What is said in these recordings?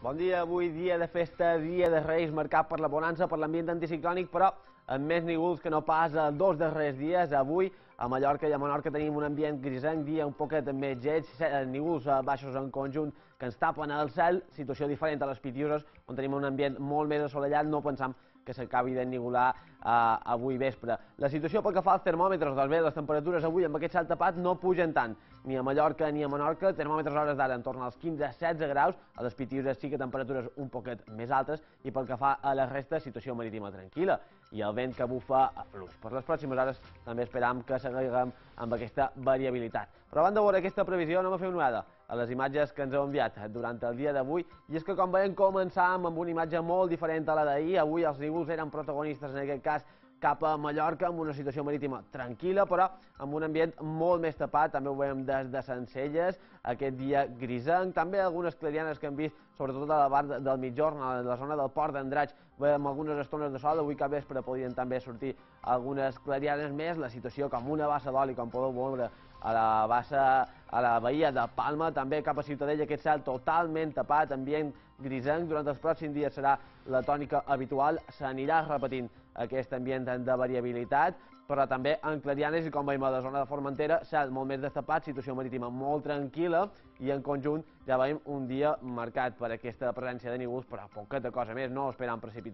Bon dia, avui dia de festa, dia de Reis, marcat per la bonança, per l'ambient anticiclònic, però amb més nígols que no pas a dos darrers dies. Avui a Mallorca i a Menorca tenim un ambient grisenc, dia un poquet més lleig, nígols baixos en conjunt que ens tapen el cel, situació diferent a les Pitiuses, on tenim un ambient molt més assolellat, no pensam que s'acabi d'ennigolar eh, avui vespre. La situació pel que fa als termòmetres, doncs bé, les temperatures avui amb aquest cel tapat no pugen tant, ni a Mallorca ni a Menorca, termòmetres hores d'ara en torn als 15-16 graus, a les Pitiuses sí que temperatures un poquet més altes, i pel que fa a la resta, situació marítima tranquil·la, i el vent que bufa a flux. Per les pròximes hores també esperam que seguirem amb aquesta variabilitat. Però abans de veure aquesta previsió, anem a fer una a les imatges que ens heu enviat durant el dia d'avui. I és que, com veiem, començàvem amb una imatge molt diferent a la d'ahir. Avui els nígols eren protagonistes, en aquest cas, cap a Mallorca, amb una situació marítima tranquil·la, però amb un ambient molt més tapat. També ho veiem des de Sencelles, aquest dia grisenc. També algunes clarianes que hem vist, sobretot a la part del mitjorn, a la zona del port d'Andratx, veiem algunes estones de sol. Avui cap vespre podien també sortir algunes clarianes més. La situació com una bassa d'oli, com podeu veure a la bassa a la bahia de Palma, també cap a Ciutadella, aquest cel totalment tapat, ambient grisenc. Durant els pròxims dies serà la tònica habitual, s'anirà repetint aquest ambient de variabilitat, però també en Clarianes i com veiem a la zona de Formentera, cel molt més destapat, situació marítima molt tranquil·la i en conjunt ja veiem un dia marcat per aquesta presència de nívols, però poqueta cosa més, no esperant precipitacions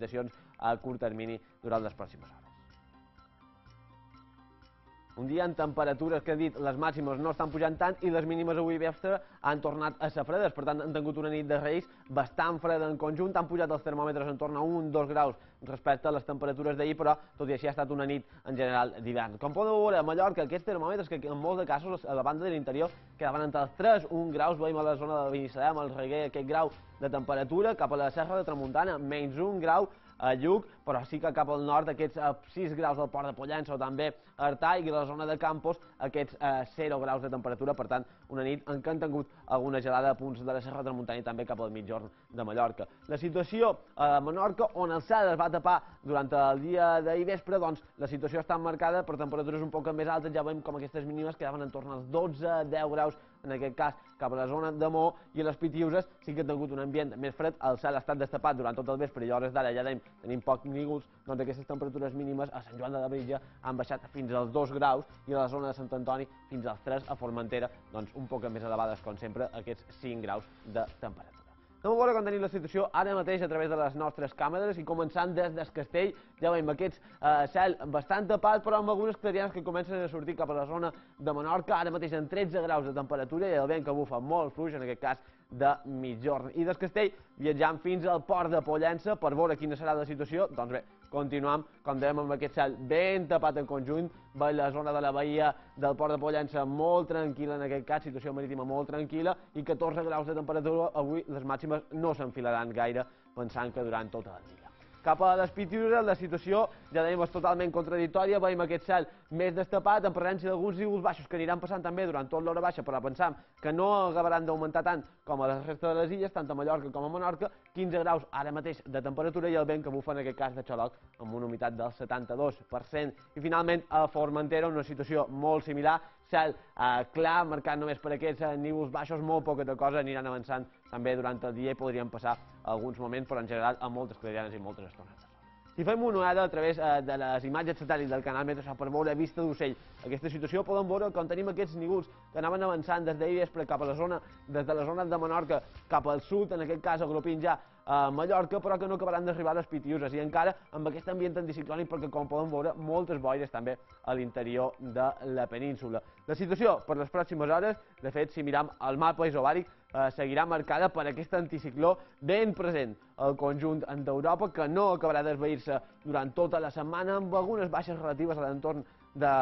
a curt termini durant les pròximes hores. Un dia amb temperatures que he dit, les màximes no estan pujant tant i les mínimes avui vespre han tornat a ser fredes. Per tant, han tingut una nit de Reis bastant freda en conjunt. Han pujat els termòmetres en torn a 1-2 graus respecte a les temperatures d'ahir, però tot i així ha estat una nit en general d'hivern. Com podeu veure, a Mallorca, aquests termòmetres que en molts casos a la banda de l'interior quedaven entre els 3 1 graus, veiem a la zona de Binissalem, el Reguer, aquest grau de temperatura, cap a la Serra de Tramuntana, menys 1 grau, a Lluc, però sí que cap al nord aquests 6 eh, graus del port de Pollença o també a Artà i la zona de Campos aquests 0 eh, graus de temperatura, per tant, una nit en què han tingut alguna gelada a punts de la Serra de Muntanya i també cap al mitjorn de Mallorca. La situació a Menorca, on el cel es va tapar durant el dia d'ahir vespre, doncs la situació està marcada per temperatures un poc més altes, ja veiem com aquestes mínimes quedaven en torn als 12-10 graus en aquest cas cap a la zona de Mó i a les Pitiuses sí que han tingut un ambient més fred, el cel ha estat destapat durant tot el vespre i hores d'ara ja tenim, tenim poc nígols, doncs aquestes temperatures mínimes a Sant Joan de la Brilla han baixat fins als 2 graus i a la zona de Sant Antoni fins als 3, a Formentera doncs un poc més elevades com sempre aquests 5 graus de temperatura. A veure com tenim la situació ara mateix a través de les nostres càmeres i començant des del castell, ja veiem aquests eh, cel bastant tapat però amb algunes clarianes que comencen a sortir cap a la zona de Menorca, ara mateix en 13 graus de temperatura i el vent que bufa molt fluix, en aquest cas de mitjorn. I des Castell viatjant fins al port de Pollença per veure quina serà la situació. Doncs bé, continuam, com dèiem, amb aquest cel ben tapat en conjunt, ve la zona de la bahia del port de Pollença molt tranquil·la en aquest cas, situació marítima molt tranquil·la i 14 graus de temperatura, avui les màximes no s'enfilaran gaire pensant que durant tota el dia. Cap a les Pitiuses la situació ja dèiem és totalment contradictòria, veiem aquest cel més destapat, en presència d'alguns nívols baixos que aniran passant també durant tot l'hora baixa, però pensam que no acabaran d'augmentar tant com a la resta de les illes, tant a Mallorca com a Menorca, 15 graus ara mateix de temperatura i el vent que bufa en aquest cas de Xaloc amb una humitat del 72%. I finalment a Formentera una situació molt similar, cel eh, clar, marcat només per aquests eh, nívols baixos, molt poca cosa, aniran avançant també durant el dia i podrien passar alguns moments, però en general amb moltes clarianes i moltes estones. Si fem una uada a través eh, de les imatges satèl·lit del canal Metrosat per veure vista d'ocell aquesta situació, podem veure com tenim aquests nígols que anaven avançant des d'ahir vespre cap a la zona, des de la zona de Menorca cap al sud, en aquest cas agrupint ja a Mallorca, però que no acabaran d'arribar les Pitiuses i encara amb aquest ambient anticiclònic perquè com podem veure moltes boires també a l'interior de la península. La situació per les pròximes hores, de fet si miram el mapa isobàric, eh, seguirà marcada per aquest anticicló ben present al conjunt d'Europa que no acabarà d'esvair-se durant tota la setmana amb algunes baixes relatives a l'entorn de,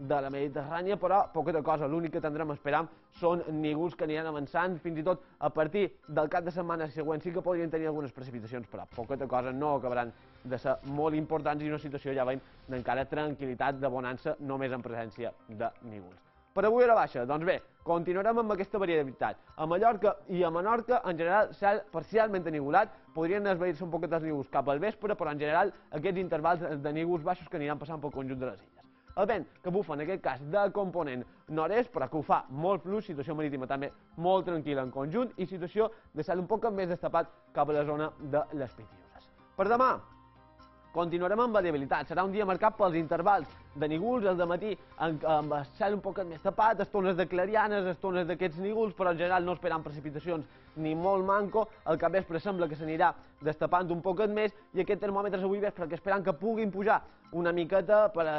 de la Mediterrània, però poqueta cosa. L'únic que tindrem, esperam, són nígols que aniran avançant, fins i tot a partir del cap de setmana següent sí que podrien tenir algunes precipitacions, però poqueta cosa no acabaran de ser molt importants i una situació, ja veiem, d'encara tranquil·litat, de bonança, només en presència de nígols. Per avui a la baixa, doncs bé, continuarem amb aquesta variabilitat. A Mallorca i a Menorca, en general, cel parcialment anigolat, podrien esvair-se un poquet els nígols cap al vespre, però en general aquests intervals de nígols baixos que aniran passant pel conjunt de les illes. El vent que bufa en aquest cas de component nord-est, però que ho fa molt fluix, situació marítima també molt tranquil·la en conjunt i situació de cel un poc més destapat cap a la zona de les Pitiuses. Per demà, continuarem amb variabilitat. Serà un dia marcat pels intervals de nígols, de matí amb, el cel un poc més tapat, estones de clarianes, estones d'aquests nígols, però en general no esperant precipitacions ni molt manco. El capvespre sembla que s'anirà destapant un poquet més i aquests termòmetres avui vespre que esperant que puguin pujar una miqueta per a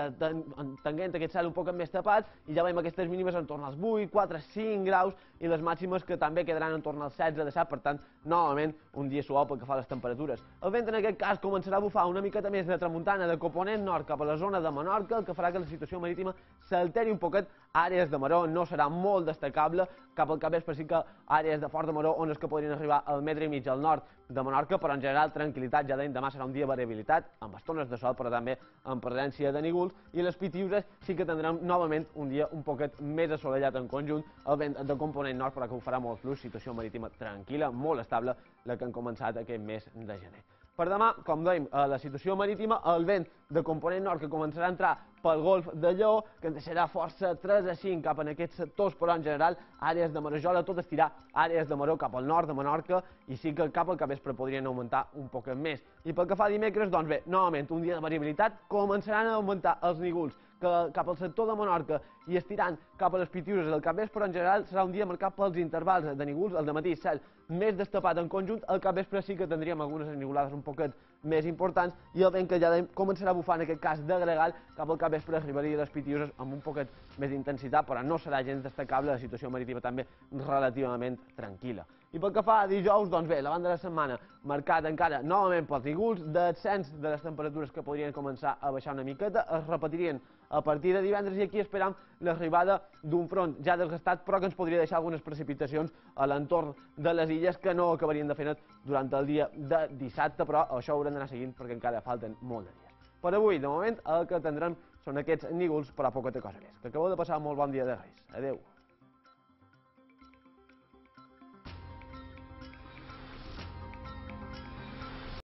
tenint aquest cel un poc més tapat i ja veiem aquestes mínimes en torn als 8, 4, 5 graus i les màximes que també quedaran en torn als 16 de 7, per tant, novament un dia suau pel que fa a les temperatures. El vent en aquest cas començarà a bufar una miqueta més de tramuntana de component nord cap a la zona de Menorca, el que farà que la situació marítima s'alteri un poquet. Àrees de maró no serà molt destacable, cap al capvespre sí que àrees de fort de maró on és que podrien arribar al metre i mig al nord de Menorca, però en general tranquil·litat, ja demà serà un dia variabilitat, amb estones de sol, però també amb presència de nígols, i les pitiuses sí que tindrem novament un dia un poquet més assolellat en conjunt, el vent de component nord, però que ho farà molt fluix, situació marítima tranquil·la, molt estable, la que han començat aquest mes de gener. Per demà, com dèiem, a la situació marítima, el vent de component nord que començarà a entrar pel golf de Lleó, que ens deixarà força 3 a 5 cap en aquests sectors, però en general àrees de Marejola, tot estirà àrees de Maró cap al nord de Menorca i sí que cap al capvespre podrien augmentar un poc més. I pel que fa a dimecres, doncs bé, novament un dia de variabilitat, començaran a augmentar els nígols que cap al sector de Menorca i estirant cap a les Pitiuses del capvespre, en general serà un dia marcat pels intervals de nígols, el matí cel més destapat en conjunt, al capvespre sí que tindríem algunes nigolades un poquet més importants i el vent que ja començarà a bufar en aquest cas de gregal. Cap al capvespre arribaria les Pitiuses amb un poquet més d'intensitat, però no serà gens destacable, la situació marítima també relativament tranquil·la. I pel que fa a dijous, doncs bé, la banda de la setmana marcat encara novament pels iguls, descens de les temperatures que podrien començar a baixar una miqueta, es repetirien a partir de divendres i aquí esperam l'arribada d'un front ja desgastat però que ens podria deixar algunes precipitacions a l'entorn de les illes que no acabarien de fer net durant el dia de dissabte, però això ho haurem d'anar seguint perquè encara falten molt de dies. Per avui, de moment, el que tindrem són aquests nígols, però poca cosa més. Que acabeu de passar un molt bon dia de Reis. Adeu.